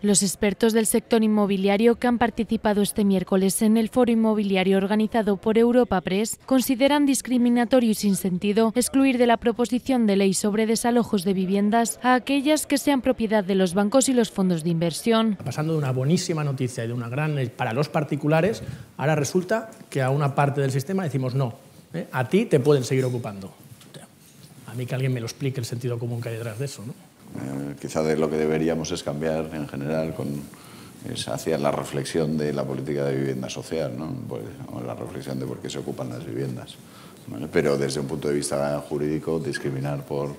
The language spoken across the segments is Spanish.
Los expertos del sector inmobiliario que han participado este miércoles en el foro inmobiliario organizado por Europa Press consideran discriminatorio y sin sentido excluir de la proposición de ley sobre desalojos de viviendas a aquellas que sean propiedad de los bancos y los fondos de inversión. Pasando de una buenísima noticia y de una gran ley para los particulares, ahora resulta que a una parte del sistema decimos no, ¿eh? a ti te pueden seguir ocupando. A mí que alguien me lo explique el sentido común que hay detrás de eso. ¿no? Eh, quizá de lo que deberíamos es cambiar en general con, hacia la reflexión de la política de vivienda social, ¿no? Pues, o la reflexión de por qué se ocupan las viviendas. Pero desde un punto de vista jurídico, discriminar por,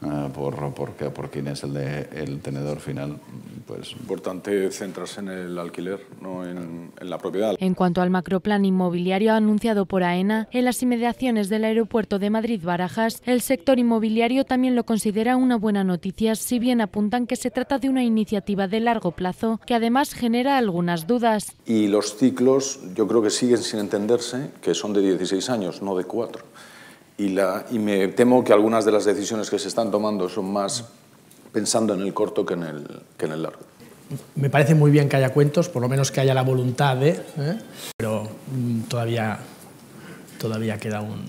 por, por, por, quién es el, de, el tenedor final. Pues... Importante centrarse en el alquiler, no en, en, la propiedad. En cuanto al macroplan inmobiliario anunciado por AENA, en las inmediaciones del aeropuerto de Madrid-Barajas, el sector inmobiliario también lo considera una buena noticia, si bien apuntan que se trata de una iniciativa de largo plazo que además genera algunas dudas. Y los ciclos yo creo que siguen sin entenderse, que son de 16 años, no de 4 y, la, y me temo que algunas de las decisiones que se están tomando son más pensando en el corto que en el, que en el largo. Me parece muy bien que haya cuentos, por lo menos que haya la voluntad de, ¿eh? pero mm, todavía, todavía queda un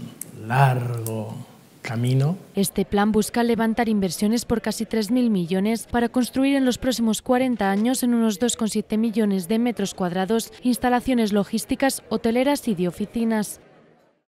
largo camino. Este plan busca levantar inversiones por casi 3.000 millones para construir en los próximos 40 años en unos 2,7 millones de metros cuadrados instalaciones logísticas, hoteleras y de oficinas.